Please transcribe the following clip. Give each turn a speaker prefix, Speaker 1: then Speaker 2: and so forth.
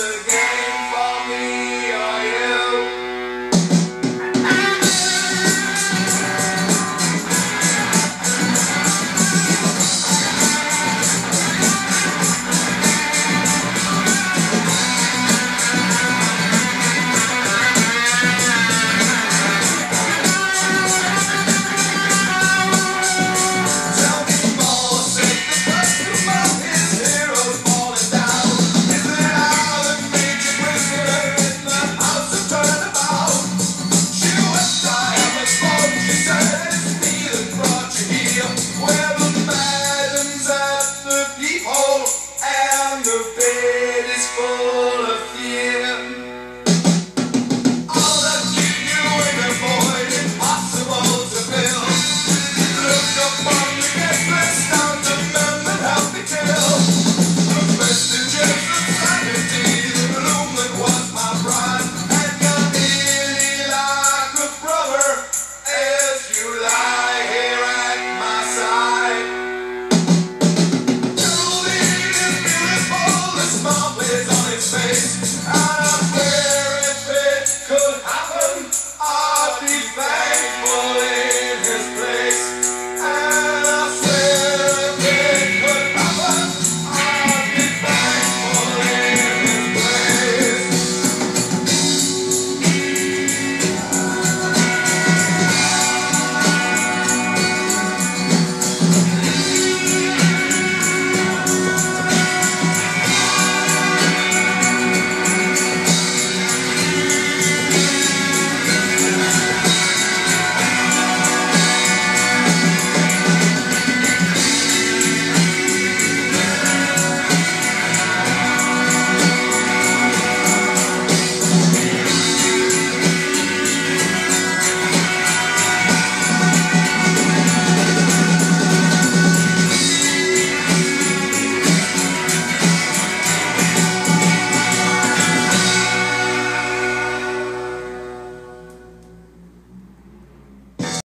Speaker 1: again.